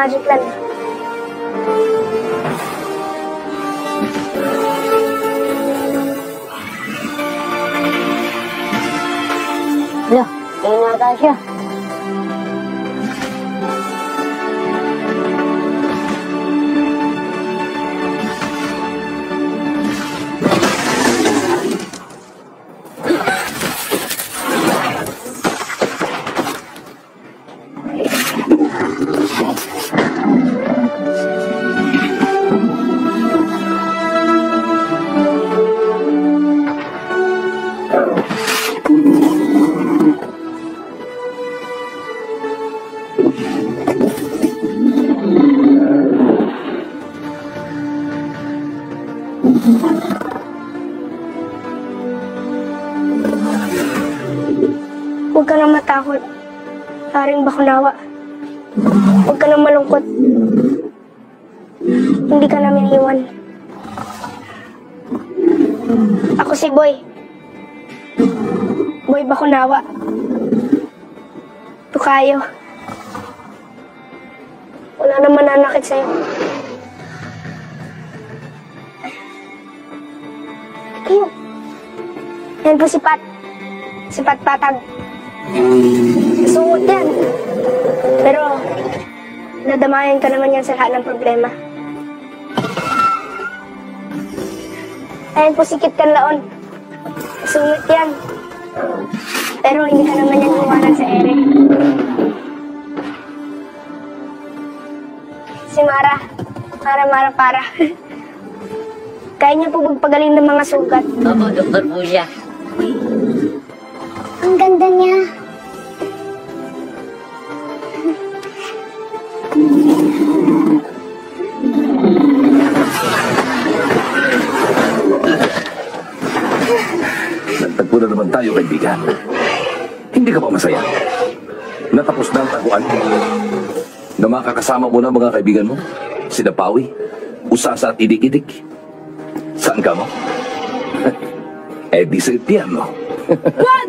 Magic Land. Patag. Sungot yan. Pero, nadamayan ka naman yan sa lahat ng problema. Ayan po si Kit Kanlaon. Sungot yan. Pero hindi ka naman yan iwanan sa ere. Si Mara. Mara, Mara, para. (laughs) Kaya niya po magpagaling ng mga sugat. Opo, doktor po. Na makakasama mo na mga kaibigan mo? Sina Pawi, Usasa at Idik-Idik. Saan ka mo? (laughs) eh di sa piano. Juan!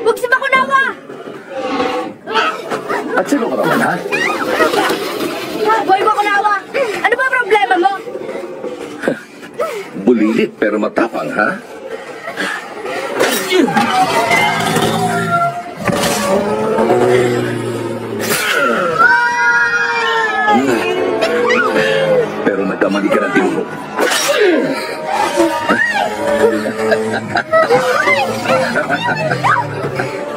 Huwag si Bakunawa! At sino ka naman, ha? Boy Bakunawa! Ano ba problema mo? Bulilit pero matapang, ha? Oh my God.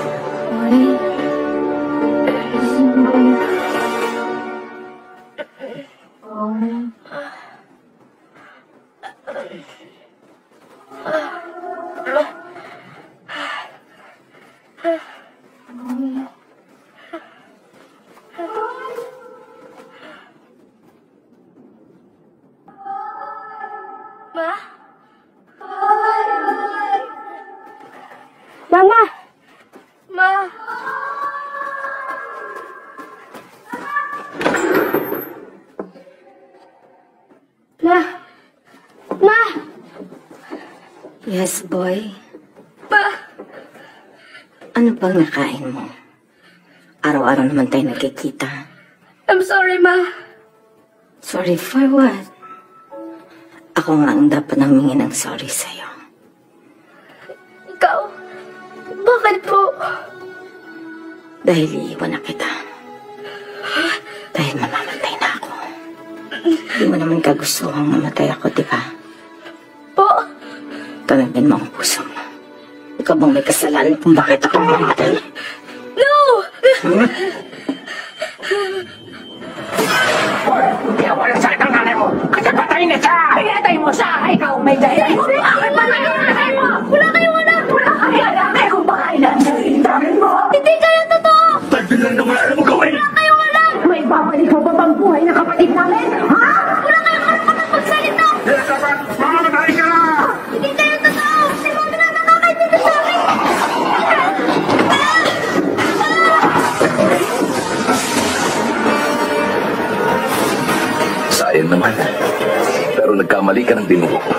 Nagkikita. I'm sorry, Ma. Sorry for what? Ako nga ang dapat namingi ng sorry sa'yo. Ikaw? Bakit po? Dahil iiwan na kita. Dahil mamamatay na ako. Hindi mo naman kagustuhang mamatay ako, di ba? Po? Tanagin mo ang puso mo. Ikaw bang may kasalanan kung bakit ako mamatay? No! Kaya walang sakit ang nanay mo! Kasi patay na siya! Pinatay mo siya! Ikaw may Nagkamali ka ng dinugo ko.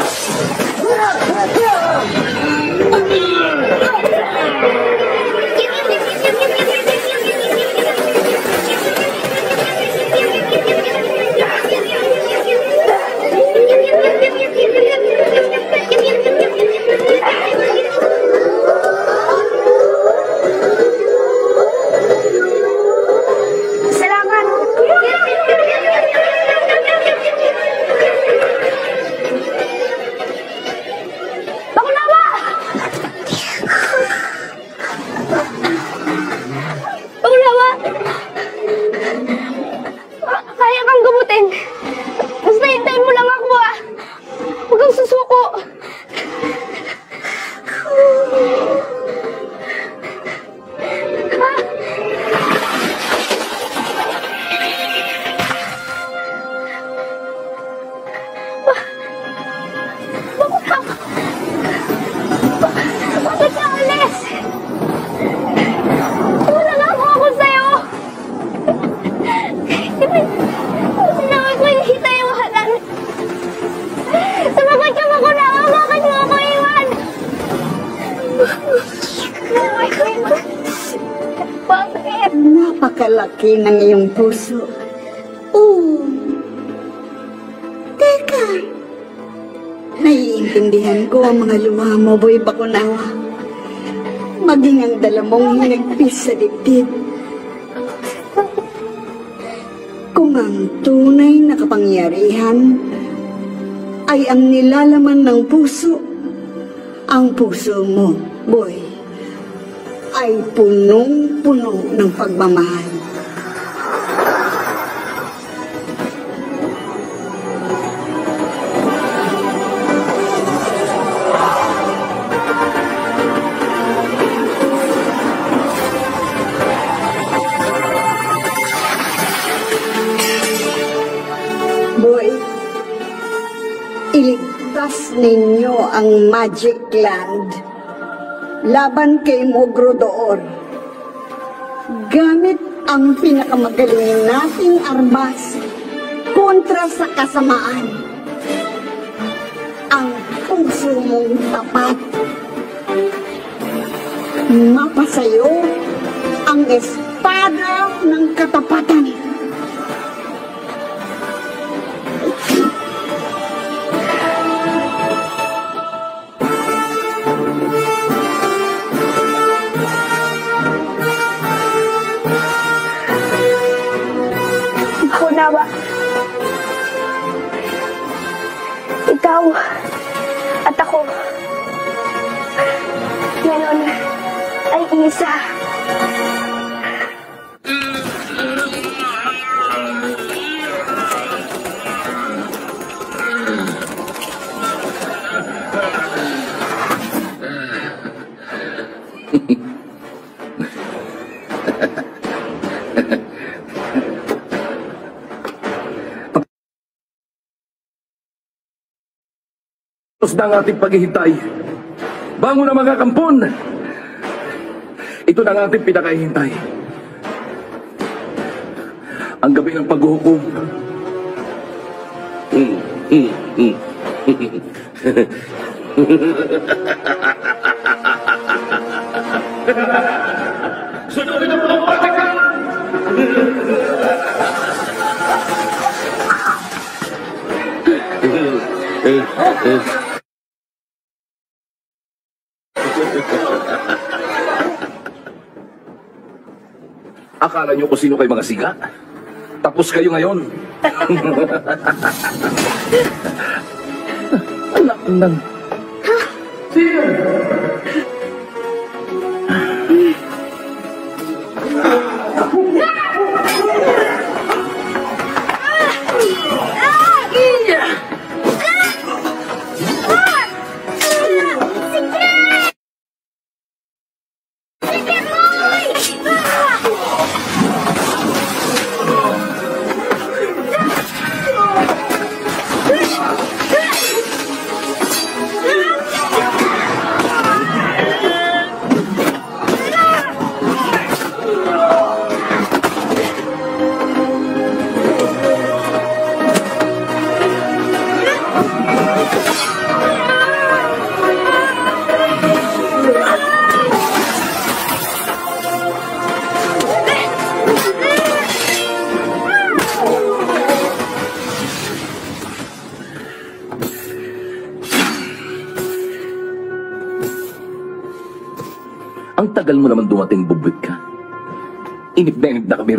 Puso. Oo. Teka. Naiintindihan ko ang mga luha mo, Boy Bakunawa. Maging ang dala mong hinagpis sa dibdib. Kung ang tunay na kapangyarihan ay ang nilalaman ng puso, ang puso mo, boy, ay punong-puno ng pagmamahal. Magic Land laban kay Mogrodoor. Gamit ang pinakamagaling nating armas kontra sa kasamaan. Ang puso mong tapat. Mapasayo ang espada ng katapatan. Tapos na ang ating paghihintay. Bangon na mga kampon! Ito na ang ating pinakahihintay. Ang gabi ng paghuhukom. Mm, mm, mm. Sunodin ang mga batakan! Akala niyo kung sino kayo mga siga? Tapos kayo ngayon. (laughs) Anak ng... Ang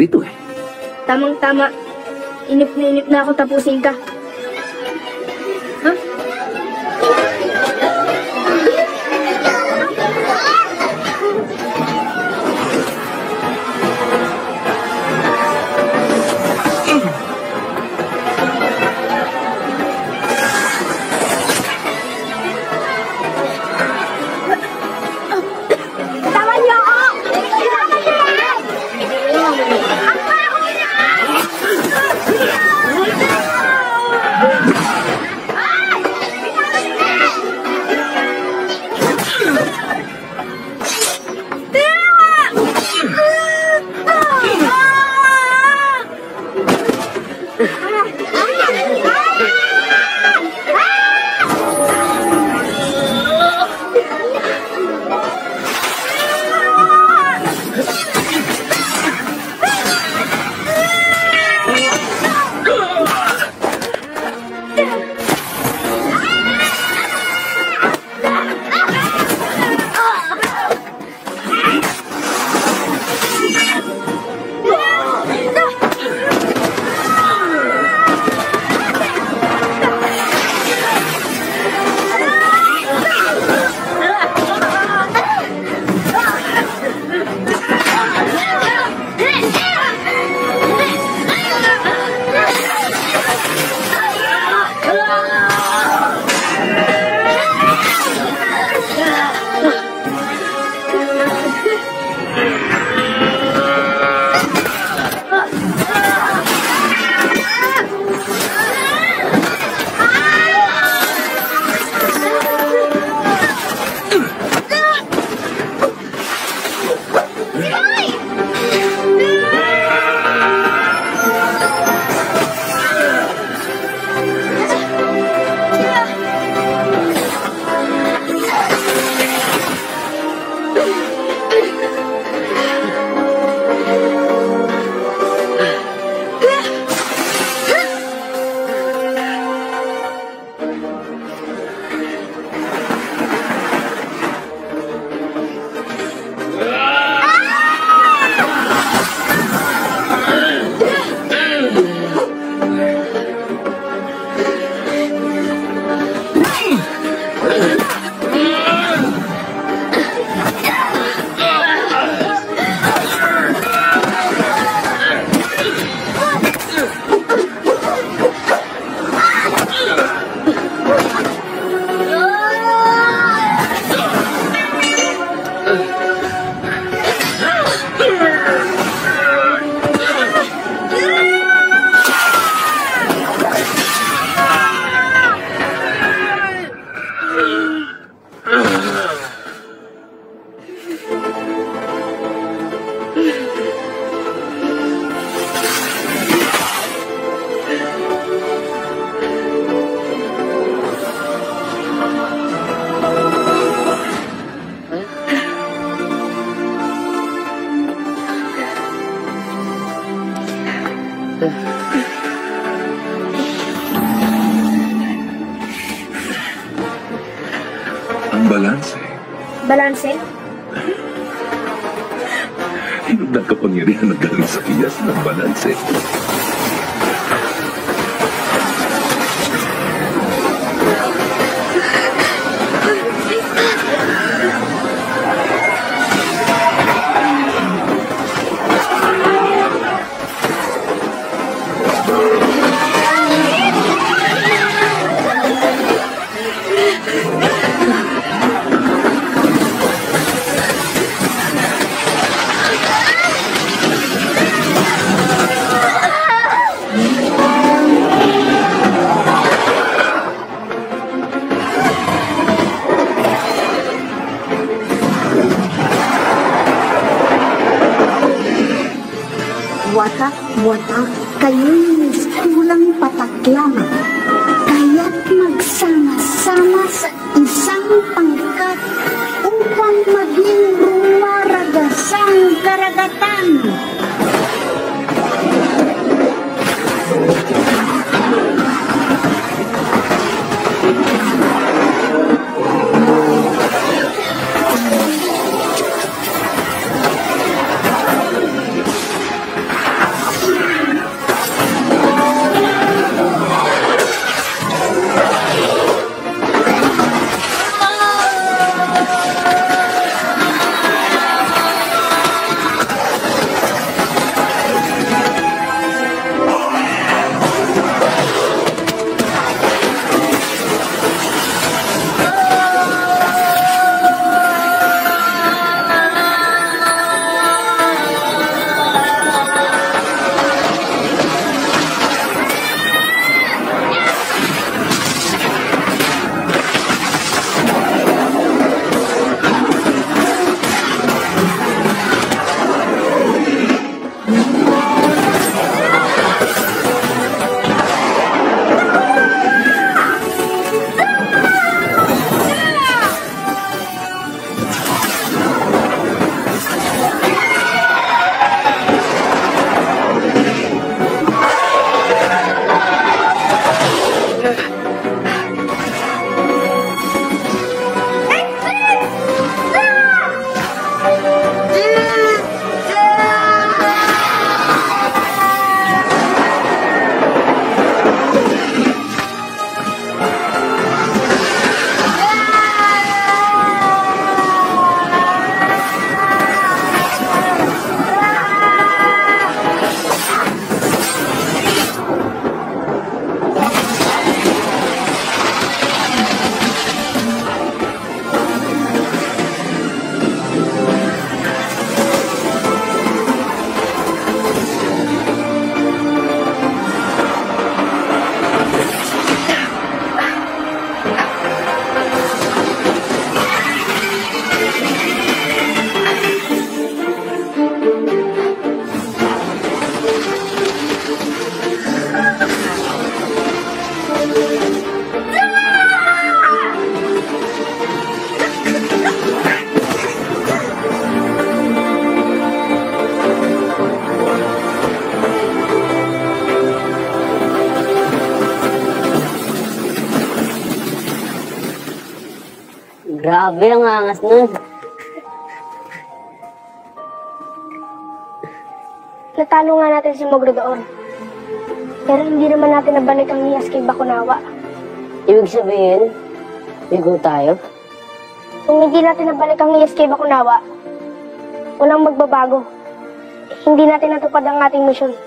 rito eh. Tamang-tama. Inip na inip na ako tapusin ka. Grabe ang angas nun. Natalo nga natin si Mogro doon. Pero hindi naman natin nabalik ang niyas kay Bakunawa. Ibig sabihin, bigo tayo. Kung hindi natin nabalik ang niyas kay Bakunawa, walang magbabago. Hindi natin natupad ang ating misyon.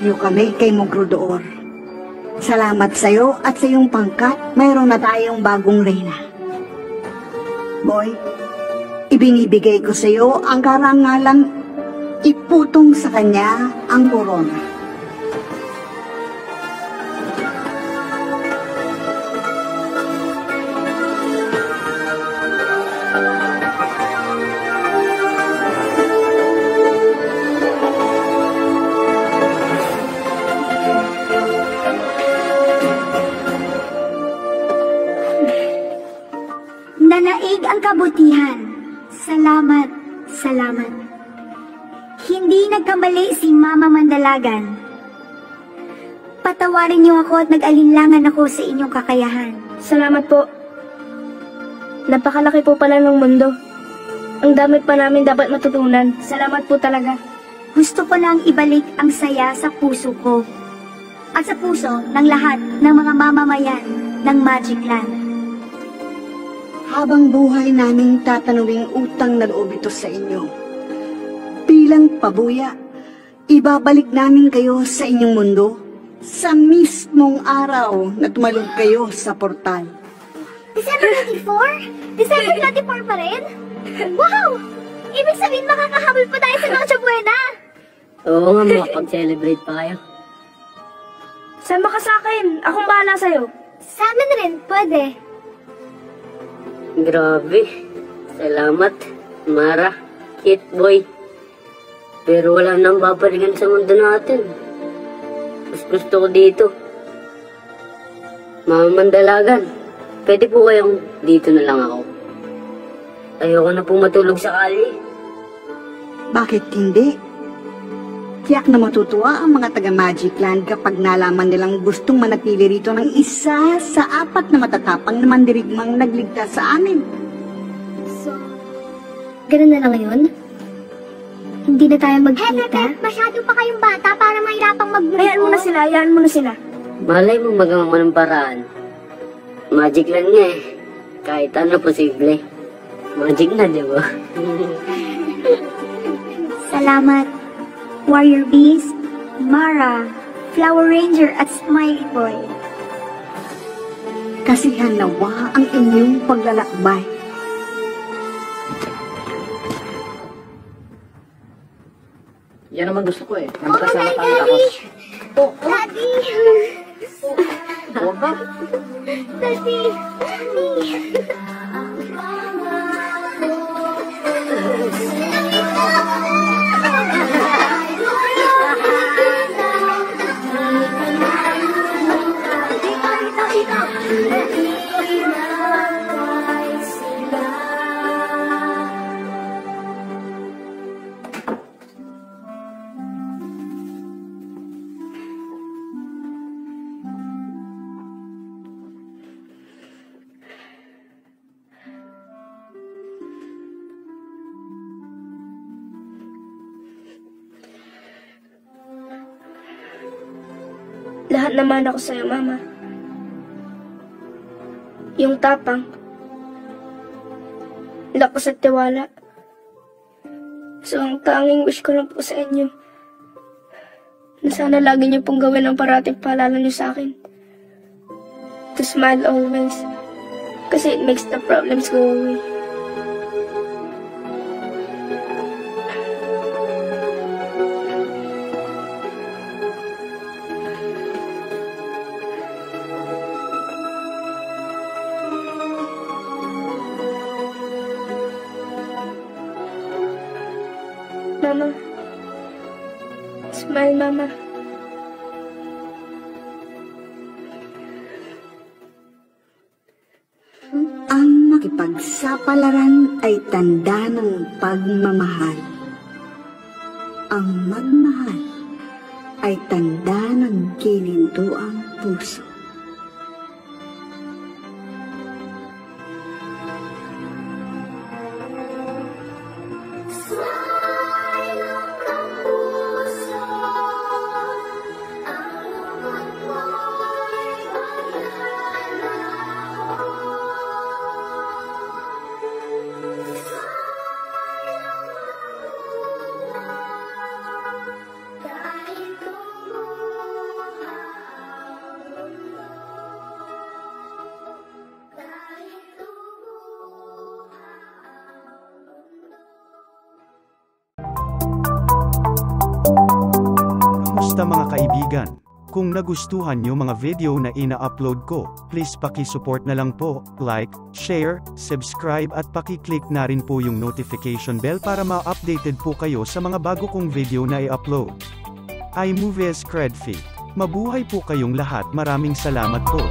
Niyo kami kay Mogrodoor. Salamat sa iyo at sa iyong pangkat, mayroon na tayong bagong reyna. Boy, ibinibigay ko sa iyo ang karangalang iputong sa kanya ang korona. Mama Mandalagan. Patawarin niyo ako at nag-alinlangan ako sa inyong kakayahan. Salamat po. Napakalaki po pala ng mundo. Ang dami pa namin dapat matutunan. Salamat po talaga. Gusto ko lang ibalik ang saya sa puso ko. At sa puso ng lahat ng mga mamamayan ng Magic Land. Habang buhay naming tatanawing utang na loob ito sa inyo. Bilang pabuya, ibabalik namin kayo sa inyong mundo sa mismong araw na tumalog kayo sa portal. December 24? December 24 pa rin? Wow! Ibig sabihin makakahabol pa tayo sa Noche Buena! Oo nga, makapag-celebrate pa kayo. Sama ka sa akin. Akong bahala sa'yo. Sa amin rin, pwede. Grabe. Salamat, Mara, Kit Boy. Pero wala nang babalikan sa mundo natin. Mas gusto ko dito. Mama Mandalagan, pwede po kayong dito na lang ako. Ayoko na po matulog sa kali. Bakit hindi? Tiyak na matutuwa ang mga taga-Magic Land kapag nalaman nilang gustong manatili rito ng isa sa apat na matatapang na mandirigmang nagligtas sa amin. So, ganun na lang ngayon? Hindi na tayo magkita? masyado pa kayong bata para mahirapang mag Hayaan mo na sila. Hayaan mo na sila. Malay mo magawa mo ng paraan. Magic lang nga eh. Kahit ano posible. Magic na, di ba? (laughs) Salamat, Warrior Beast, Mara, Flower Ranger at Smiley Boy. Kasihan nawa ang inyong paglalakbay. Yan naman gusto ko eh. Nang Oh, kasama Daddy! tayo tapos. Oh, Daddy! Huwag ba? Daddy! Daddy! Lahat naman ako sa'yo, Mama. Yung tapang. Lakas at tiwala. So, ang tanging wish ko lang po sa inyo, na sana lagi niyo pong gawin ang parating paalala niyo sa akin. To smile always. Kasi it makes the problems go away. Makipagsapalaran ay tanda ng pagmamahal. Ang magmahal ay tanda nagustuhan nyo mga video na ina-upload ko, please paki-support na lang po, like, share, subscribe at paki-click na rin po yung notification bell para ma-updated po kayo sa mga bago kong video na i-upload. iMovies Credfit. Mabuhay po kayong lahat maraming salamat po.